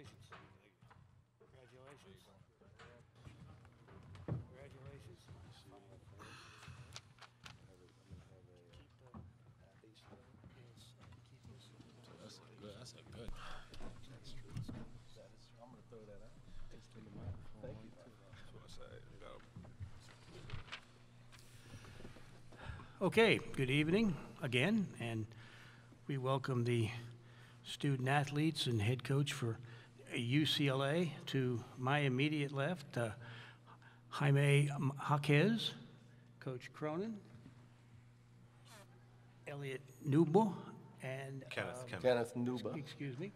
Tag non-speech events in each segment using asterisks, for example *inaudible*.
Congratulations. Congratulations. Congratulations. That's a good. That's a good. Okay, good evening again, and we welcome the student athletes and head coach for UCLA to my immediate left, uh, Jaime Jaquez, Coach Cronin, Elliot Nubo, and Kenneth Kemp. Kenneth Nwuba. excuse me,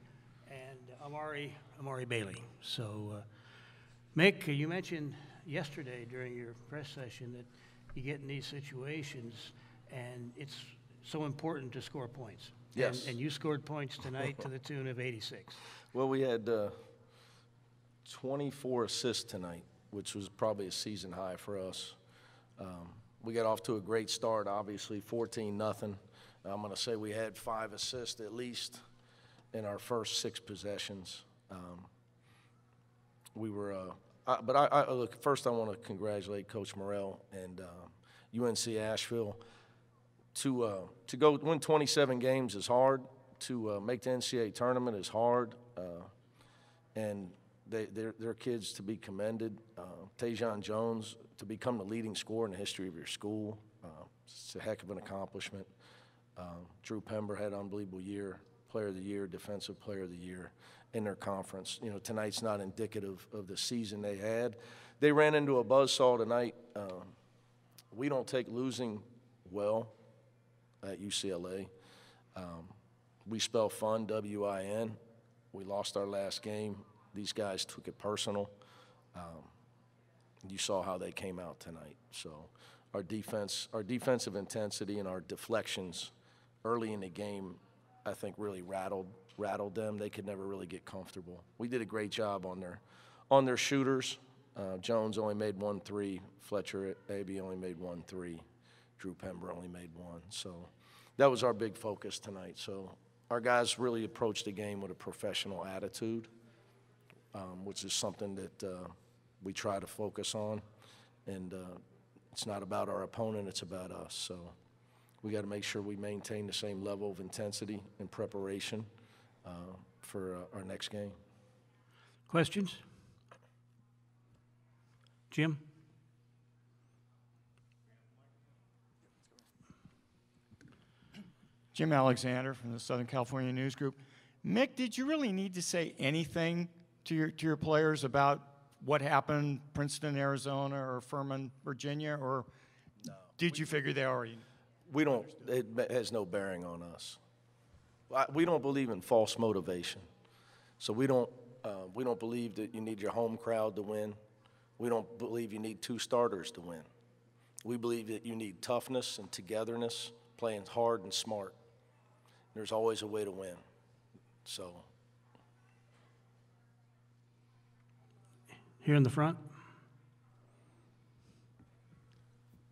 and Amari, Amari Bailey. So, uh, Mick, you mentioned yesterday during your press session that you get in these situations and it's so important to score points. And- Yes. And you scored points *laughs* tonight to the tune of 86. Well, we had uh, 24 assists tonight, which was probably a season high for us. Um, we got off to a great start, obviously, 14 nothing. I'm going to say we had five assists at least in our first six possessions. Um, we were, uh, I, but I, I look. First, I want to congratulate Coach Morrell and uh, UNC Asheville. To uh, to go win 27 games is hard. To uh, make the NCAA tournament is hard, uh, and they they're, they're kids to be commended. Uh, Tajion Jones to become the leading scorer in the history of your school. Uh, it's a heck of an accomplishment. Um, Drew Pember had an unbelievable year, Player of the Year, Defensive Player of the Year in their conference. You know, tonight's not indicative of the season they had. They ran into a buzzsaw tonight. Um, we don't take losing well at UCLA. Um, we spell fun, W I N. We lost our last game. These guys took it personal. Um, you saw how they came out tonight. So our defense, our defensive intensity and our deflections early in the game, I think really rattled rattled them. They could never really get comfortable. We did a great job on their on their shooters. Uh, Jones only made one three. Fletcher Abee only made one three. Drew Pember only made one. So that was our big focus tonight. So our guys really approach the game with a professional attitude um, which is something that uh, we try to focus on. And uh, it's not about our opponent, it's about us. So we got to make sure we maintain the same level of intensity and preparation uh, for uh, our next game. Questions? Jim? Jim Alexander from the Southern California News Group. Mick, did you really need to say anything to your to your players about what happened Princeton, Arizona, or Furman, Virginia, or did you figure they already? We don't, it has no bearing on us. We don't believe in false motivation. So we don't, uh, we don't believe that you need your home crowd to win. We don't believe you need two starters to win. We believe that you need toughness and togetherness, playing hard and smart. There's always a way to win. So Here in the front?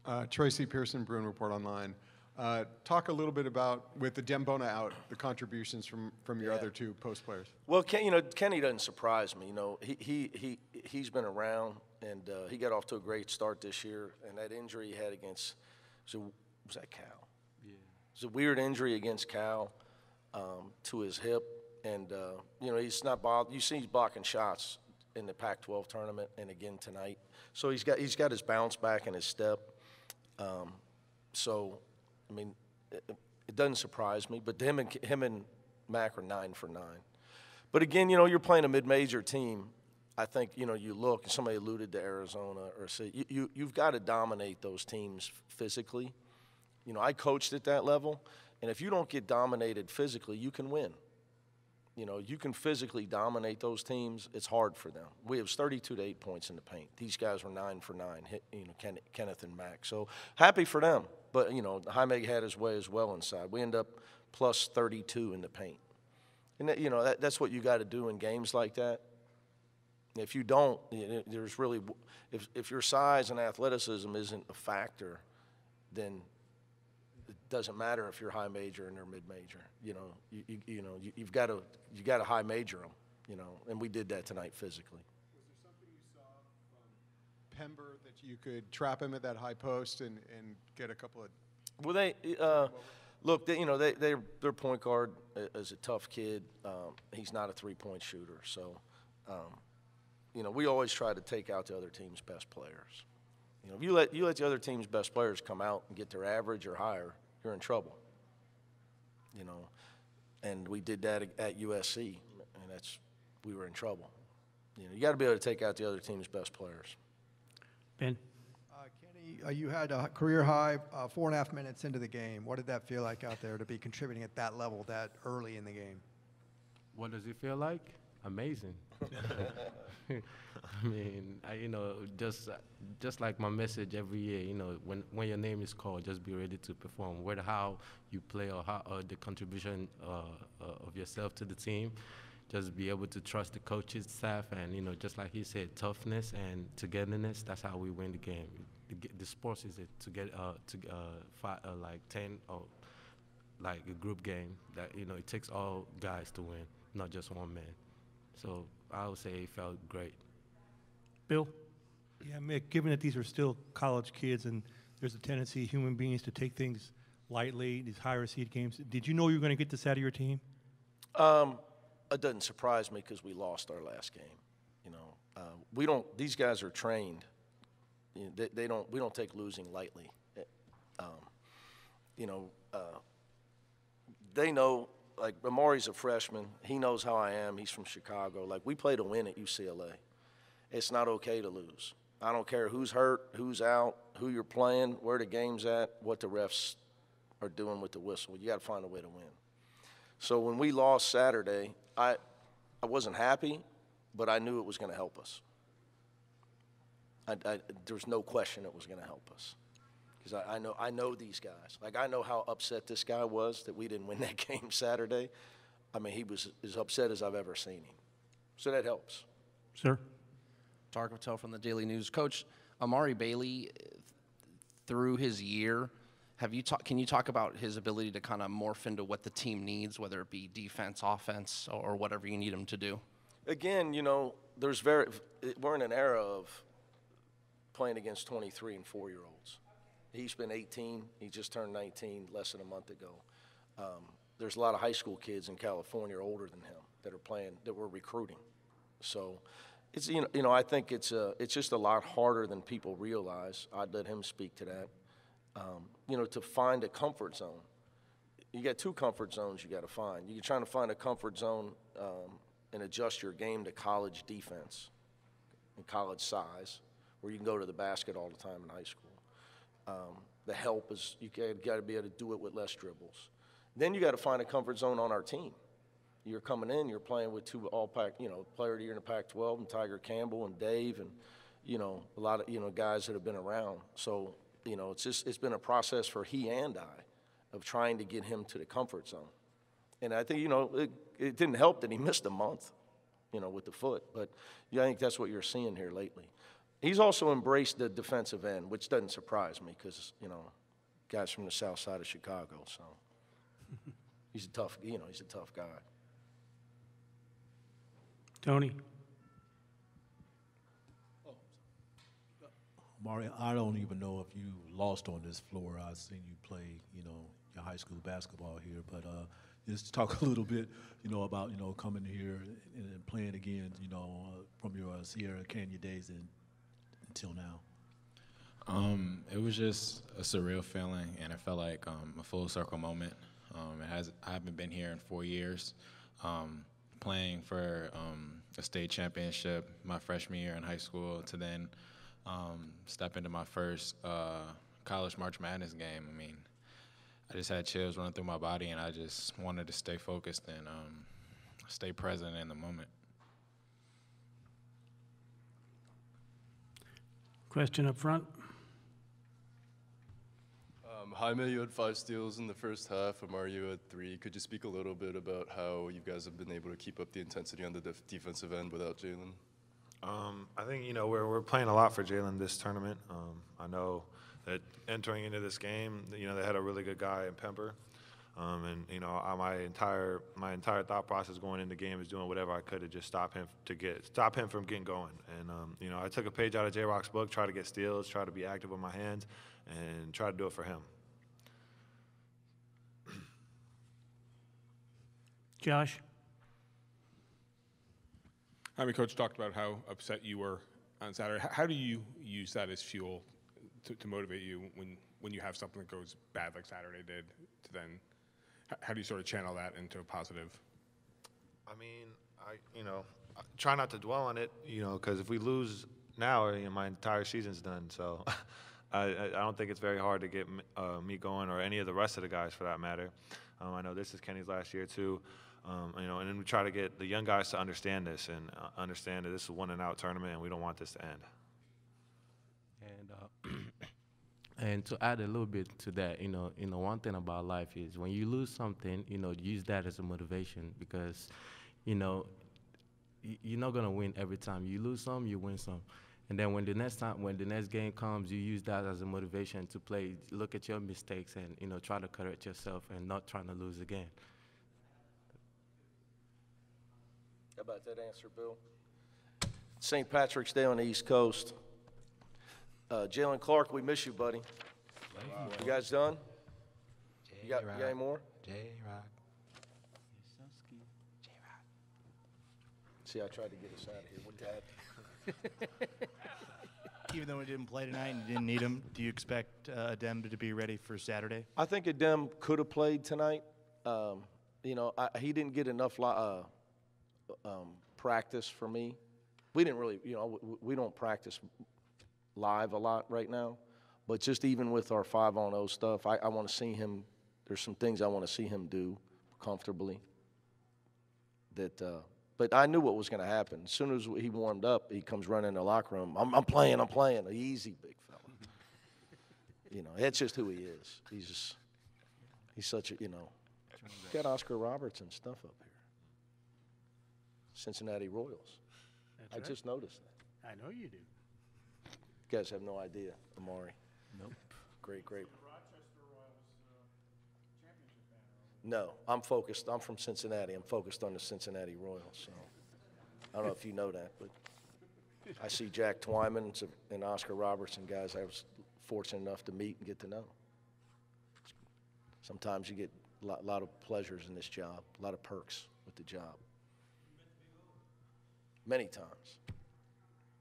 Uh, Tracy Pearson, Bruin Report Online. Uh, talk a little bit about, with Adem Bona out, the contributions from, from your Yeah. other two post players. Well, Ken, you know, Kenny doesn't surprise me. You know, he he he he's been around, and uh, he got off to a great start this year. And that injury he had against was, it, was that Cal? Yeah. It was a weird injury against Cal um, to his hip, and uh, you know he's not bothered. You see, he's blocking shots in the Pac-12 tournament, and again tonight. So he's got he's got his bounce back and his step. Um, so, I mean, it, it doesn't surprise me. But him and him and Mac are nine for nine. But again, you know, you're playing a mid-major team. I think you know you look. And somebody alluded to Arizona, or say you, you you've got to dominate those teams physically. You know, I coached at that level, and if you don't get dominated physically, you can win. You know, you can physically dominate those teams. It's hard for them. We have 32 to eight points in the paint. These guys were nine for nine. Hit, you know, Ken, Kenneth and Mac. So happy for them. But you know, Jaime had his way as well inside. We end up plus 32 in the paint. And that, you know, that, that's what you got to do in games like that. If you don't, there's really, if, if your size and athleticism isn't a factor, then doesn't matter if you're high major and they're mid major. You know, you, you, you know, you, you've got to you got to high major them. you know, and we did that tonight physically. Was there something you saw from Pember that you could trap him at that high post and, and get a couple of Well, they uh, look. They, you know, they they their point guard i- is a tough kid. Um, he's not a three point shooter, so um, you know we always try to take out the other team's best players. You know, if you let you let the other team's best players come out and get their average or higher, you're in trouble. You know, and we did that at USC, and that's we were in trouble. You know, you got to be able to take out the other team's best players. Ben? Uh, Kenny, uh, you had a career high uh, four and a half minutes into the game. What did that feel like out there to be contributing at that level that early in the game? What does it feel like? Amazing. *laughs* *laughs* I mean, I, you know, just uh, just like my message every year, you know, when when your name is called, just be ready to perform. Whether how you play or how or the contribution uh, uh, of yourself to the team, just be able to trust the coaches, staff, and you know, just like he said, toughness and togetherness. That's how we win the game. The, the sports is it to get uh, to uh, five, uh, like ten or like a group game that you know it takes all guys to win, not just one man. So I would say it felt great. Bill? Yeah, Mick, given that these are still college kids and there's a tendency human beings to take things lightly, these higher seed games, did you know you were going to get this out of your team? Um, it doesn't surprise me because we lost our last game. You know, uh, we don't. These guys are trained. You know, they, they don't. We don't take losing lightly. Um, you know, uh, they know. Like Amari's a freshman. He knows how I am. He's from Chicago. Like we play to win at UCLA. It's not okay to lose. I don't care who's hurt, who's out, who you're playing, where the game's at, what the refs are doing with the whistle. You got to find a way to win. So when we lost Saturday, I, I wasn't happy, but I knew it was going to help us. I, I, there was no question it was going to help us. Because I, I, know, I know these guys. Like, I know how upset this guy was that we didn't win that *laughs* game Saturday. I mean, he was as upset as I've ever seen him. So that helps. Sir? Tarek Patel from the Daily News. Coach Amari Bailey, uh, through his year, have you talk, can you talk about his ability to kind of morph into what the team needs, whether it be defense, offense, or whatever you need him to do? Again, you know, there's very, we're in an era of playing against 23 and 4 year olds. He's been 18, he just turned 19 less than a month ago. Um, there's a lot of high school kids in California older than him that are playing, that we're recruiting. So it's, you know, you know I think it's, a, it's just a lot harder than people realize. I'd let him speak to that. Um, you know, to find a comfort zone. You got two comfort zones you got to find. You're trying to find a comfort zone um, and adjust your game to college defense and college size, where you can go to the basket all the time in high school. Um, the help is you got to be able to do it with less dribbles. Then you got to find a comfort zone on our team. You're coming in, you're playing with two all pack, you know, player of the year in the Pac-12 and Tyger Campbell and Dave and you know a lot of you know guys that have been around. So you know it's just it's been a process for he and I of trying to get him to the comfort zone. And I think you know it, it didn't help that he missed a month, you know, with the foot. But yeah, I think that's what you're seeing here lately. He's also embraced the defensive end, which doesn't surprise me because you know, guys from the south side of Chicago. So *laughs* he's a tough, you know, he's a tough guy. Tony? Mario, I don't even know if you lost on this floor. I've seen you play, you know, your high school basketball here, but uh, just talk a little bit, you know, about you know coming here and, and playing again, you know, uh, from your uh, Sierra Canyon days and until now. Um, it was just a surreal feeling, and it felt like um, a full circle moment. Um, it has I haven't been here in four years, um, playing for um, a state championship my freshman year in high school to then um, step into my first uh, college March Madness game. I mean, I just had chills running through my body, and I just wanted to stay focused and stay present in the moment. Question up front? Um, Jaime, you had five steals in the first half. Amari, you had three. Could you speak a little bit about how you guys have been able to keep up the intensity on the def- defensive end without Jalen? Um, I think you know we're we're playing a lot for Jalen this tournament. Um, I know that entering into this game, you know they had a really good guy in Pember, Um, and you know, I, my entire my entire thought process going into the game is doing whatever I could to just stop him to get stop him from getting going. And um, you know, I took a page out of J Rock's book, try to get steals, try to be active with my hands, and try to do it for him. Josh? I mean, Coach talked about how upset you were on Saturday. How do you use that as fuel to, to motivate you when, when you have something that goes bad like Saturday did to then, h- how do you sort of channel that into a positive? I mean, I you know, try not to dwell on it, you know, because if we lose now, you know, my entire season's done. So *laughs* I, I I don't think it's very hard to get uh, me going or any of the rest of the guys for that matter. Um, I know this is Kenny's last year too. Um, you know, and then we try to get the young guys to understand this and uh, understand that this is a one and out tournament, and we don't want this to end. And uh, and to add a little bit to that, you know, you know, one thing about life is when you lose something, you know, use that as a motivation because, you know, you're not gonna win every time. You lose some, you win some. And then when the next time, when the next game comes, you use that as a motivation to play. Look at your mistakes and you know try to correct yourself and not trying to lose again. How about that answer, Bill? St. Patrick's Day on the East Coast. Uh, Jalen Clark, we miss you, buddy. You guys done? You got, you got any more? J-Rock. See, I tried to get us out of here with that. *laughs* Even though we didn't play tonight and you didn't need him, do you expect uh, Adem to be ready for Saturday? I think Adem could have played tonight. Um, you know, I, he didn't get enough uh, um, practice for me. We didn't really, you know, we, we don't practice live a lot right now. But just even with our five on O stuff, I, I want to see him. There's some things I want to see him do comfortably. That, uh, but I knew what was going to happen. As soon as he warmed up, he comes running in the locker room. I'm, I'm playing. I'm playing. Easy, big fella. you know, that's just who he is. He's just, he's such a, you know, got Oscar Robertson stuff up here. Cincinnati Royals. That's I right. just noticed that. I know you do. You guys have no idea, Amari. Nope. Great, great. No, I'm focused. I'm from Cincinnati. I'm focused on the Cincinnati Royals. So I don't know if you know that, but I see Jack Twyman and Oscar Robertson guys I was fortunate enough to meet and get to know. Sometimes you get a lot, lot of pleasures in this job, a lot of perks with the job. Many times.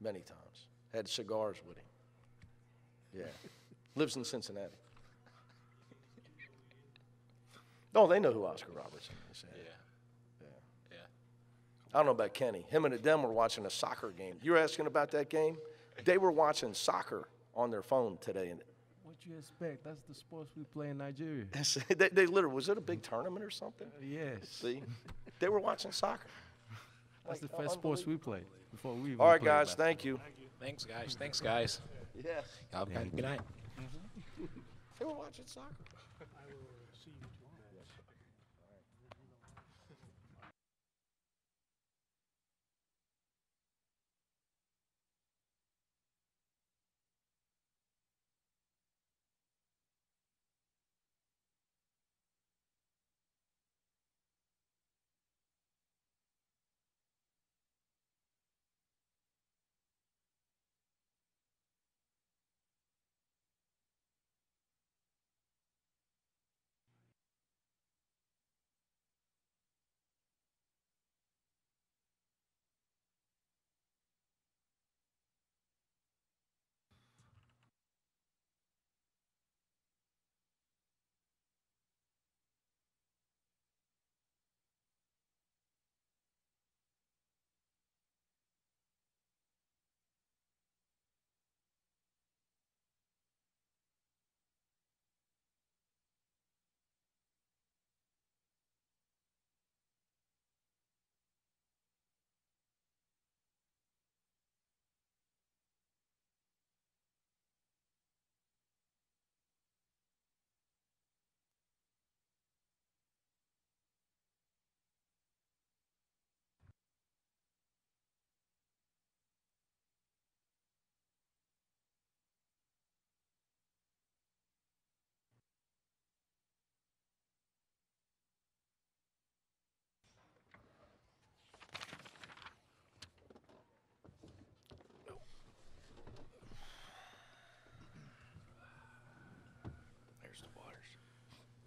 Many times. Had cigars with him. Yeah. *laughs* Lives in Cincinnati. No, they know who Oscar Robertson is. Yeah. Yeah. Yeah. I don't know about Kenny. Him and Adem were watching a soccer game. You were asking about that game? They were watching soccer on their phone today. And What you expect? That's the sports we play in Nigeria. *laughs* they, they literally, was it a big tournament or something? Uh, yes. See? They were watching soccer. That's the first sports we played before we. even All right, played guys, basketball. thank you. Thanks, guys. Thanks, guys. Yeah. Y'all have a good night. They mm-hmm. were watching soccer.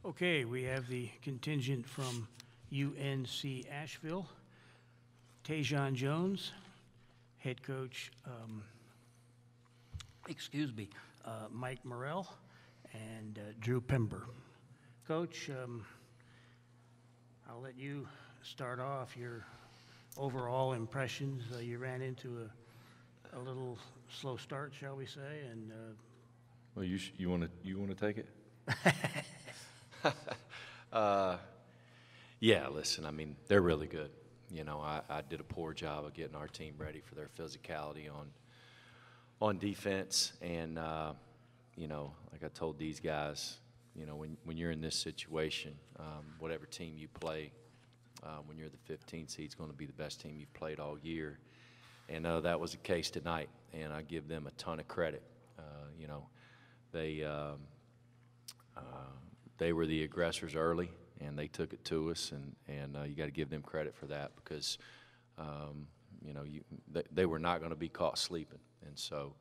Okay, we have the contingent from UNC Asheville. Tajion Jones, head coach, um, excuse me, uh, Mike Morrell, and uh, Drew Pember. Coach, um, I'll let you start off your overall impressions. Uh, You ran into a, a little slow start, shall we say, and uh, Well, you, sh- you want to, you want to take it? *laughs* Uh, yeah, listen, I mean, they're really good. You know, I, I did a poor job of getting our team ready for their physicality on, on defense. And, uh, you know, like I told these guys, you know, when, when you're in this situation, um, whatever team you play, uh, when you're the 15 seed, it's going to be the best team you've played all year. And uh, that was the case tonight, and I give them a ton of credit. Uh, you know, they um, uh, they were the aggressors early, and they took it to us, and and uh, you got to give them credit for that because um, you know you they, they were not going to be caught sleeping, and so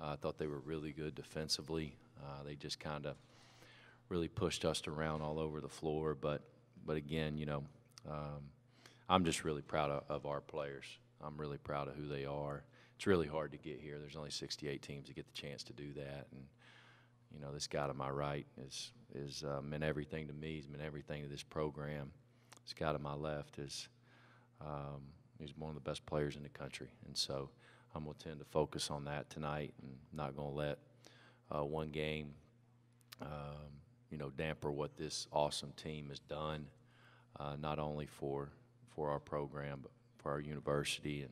uh, I thought they were really good defensively. Uh, they just kind of really pushed us around all over the floor, but but again, you know, um, I'm just really proud of, of our players. I'm really proud of who they are. It's really hard to get here. There's only 68 teams that get the chance to do that, and you know, this guy to my right is is uh, meant everything to me. He's meant everything to this program. This guy to my left is um, he's one of the best players in the country, and so I'm gonna tend to focus on that tonight, and not gonna let uh, one game, um, you know, damper what this awesome team has done, uh, not only for for our program, but for our university and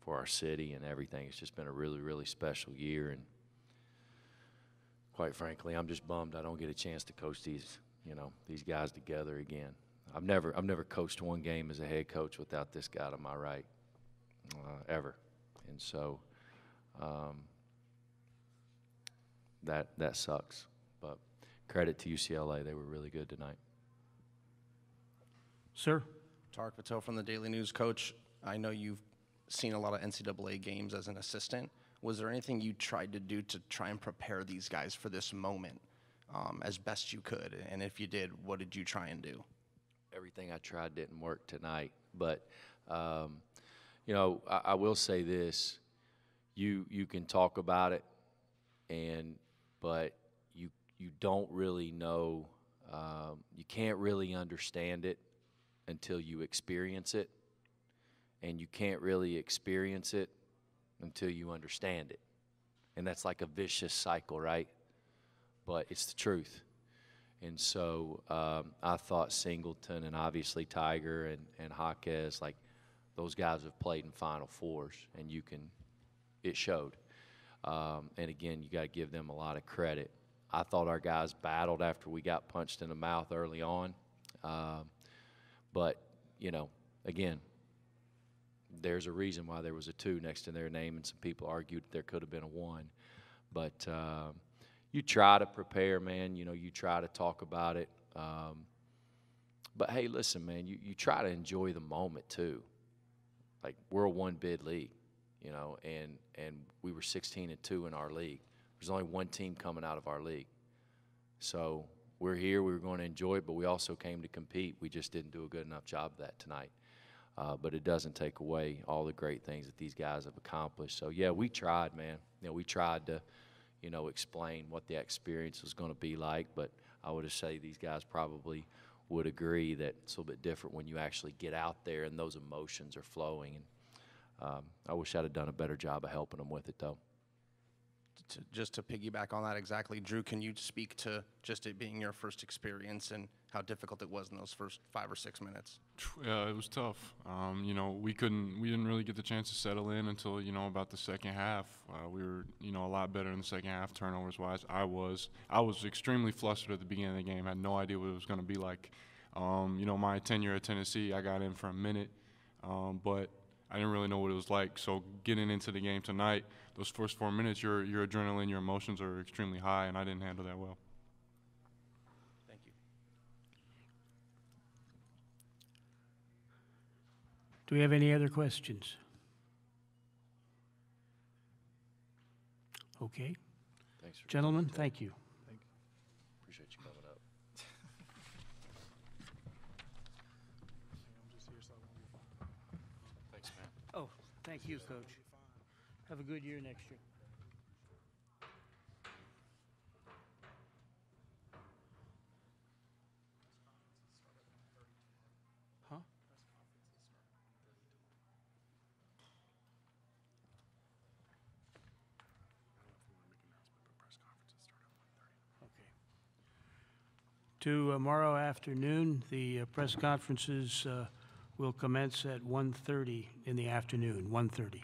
for our city and everything. It's just been a really, really special year, and quite frankly, I'm just bummed I don't get a chance to coach these, you know, these guys together again. I've never, I've never coached one game as a head coach without this guy to my right, uh, ever, and so um, that that sucks. But credit to UCLA, they were really good tonight. Sir? Tarek Patel from the Daily News. Coach, I know you've seen a lot of NCAA games as an assistant. Was there anything you tried to do to try and prepare these guys for this moment um, as best you could? And if you did, what did you try and do? everything I tried didn't work tonight. But um, you know, I, I will say this: you you can talk about it, and but you you don't really know. Um, you can't really understand it until you experience it, and you can't really experience it until you understand it, and that's like a vicious cycle, right? But it's the truth. And so um, I thought Singleton and obviously Tyger and, and Jaquez, like those guys have played in Final Fours, and you can, it showed. Um, and again, you got to give them a lot of credit. I thought our guys battled after we got punched in the mouth early on. Um, but, you know, again, there's a reason why there was a two next to their name, and some people argued there could have been a one. But, um, you try to prepare, man. You know, you try to talk about it. Um, but hey, listen, man, you, you try to enjoy the moment too. Like we're a one bid league, you know, and and we were 16 and two in our league. There's only one team coming out of our league, so we're here. We were going to enjoy it, but we also came to compete. We just didn't do a good enough job of that tonight. Uh, but it doesn't take away all the great things that these guys have accomplished. So yeah, we tried, man. You know, we tried to you know, explain what the experience was going to be like. But I would say these guys probably would agree that it's a little bit different when you actually get out there and those emotions are flowing. And um, I wish I'd have done a better job of helping them with it, though. To, just to piggyback on that exactly, Drew, can you speak to just it being your first experience and how difficult it was in those first five or six minutes? Yeah, it was tough. Um, you know, we couldn't, we didn't really get the chance to settle in until you know about the second half. Uh, we were, you know, a lot better in the second half turnovers wise. I was, I was extremely flustered at the beginning of the game. I had no idea what it was going to be like. Um, you know, my tenure at Tennessee, I got in for a minute, um, but I didn't really know what it was like. So getting into the game tonight, those first four minutes, your your adrenaline, your emotions are extremely high, and I didn't handle that well. Thank you. Do we have any other questions? Okay. Thanks for Gentlemen, thank you. Appreciate you. Thank you, Coach. Have a good year next year. Huh? Okay. To tomorrow afternoon, the uh, press conferences uh, will commence at 1:30 in the afternoon, 1:30.